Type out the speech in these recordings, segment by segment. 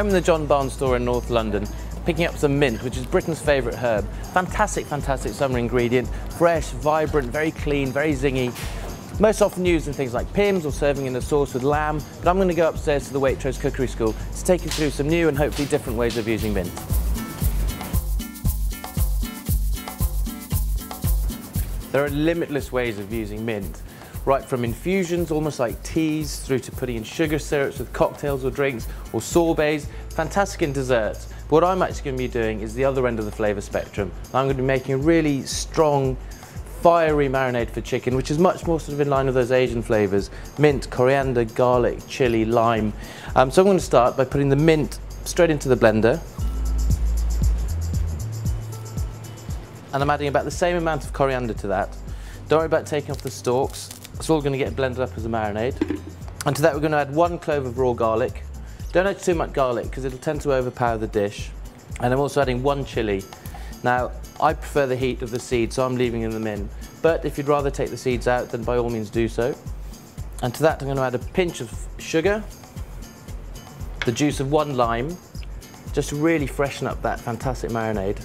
I'm in the John Barnes store in North London, picking up some mint, which is Britain's favourite herb. Fantastic, fantastic summer ingredient, fresh, vibrant, very clean, very zingy. Most often used in things like Pimm's or serving in a sauce with lamb, but I'm going to go upstairs to the Waitrose Cookery School to take you through some new and hopefully different ways of using mint. There are limitless ways of using mint, right from infusions, almost like teas, through to putting in sugar syrups with cocktails or drinks, or sorbets, fantastic in desserts. But what I'm actually going to be doing is the other end of the flavour spectrum. I'm going to be making a really strong, fiery marinade for chicken, which is much more sort of in line with those Asian flavours. Mint, coriander, garlic, chilli, lime. Um, so I'm going to start by putting the mint straight into the blender. and I'm adding about the same amount of coriander to that. Don't worry about taking off the stalks. It's all going to get blended up as a marinade. And to that we're going to add one clove of raw garlic. Don't add too much garlic because it'll tend to overpower the dish. And I'm also adding one chilli. Now, I prefer the heat of the seeds, so I'm leaving them in. But if you'd rather take the seeds out, then by all means do so. And to that I'm going to add a pinch of sugar, the juice of one lime, just to really freshen up that fantastic marinade.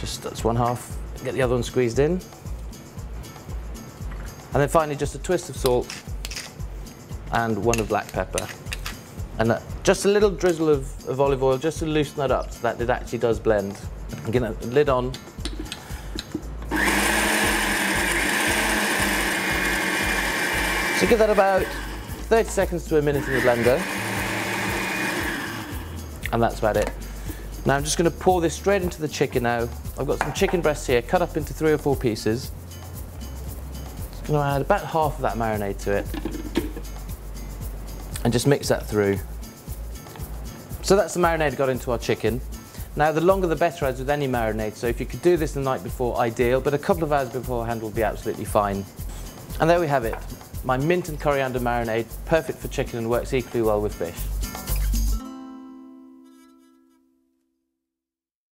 Just that's one half, get the other one squeezed in. And then finally just a twist of salt and one of black pepper. And uh, just a little drizzle of, of, olive oil just to loosen that up so that it actually does blend. I'm getting a lid on. So give that about 30 seconds to a minute in the blender. And that's about it. Now I'm just going to pour this straight into the chicken now. I've got some chicken breasts here cut up into three or four pieces. Just going to add about half of that marinade to it. And just mix that through. So that's the marinade got into our chicken. Now the longer the better as with any marinade, so if you could do this the night before, ideal, but a couple of hours beforehand will be absolutely fine. And there we have it, my mint and coriander marinade, perfect for chicken and works equally well with fish.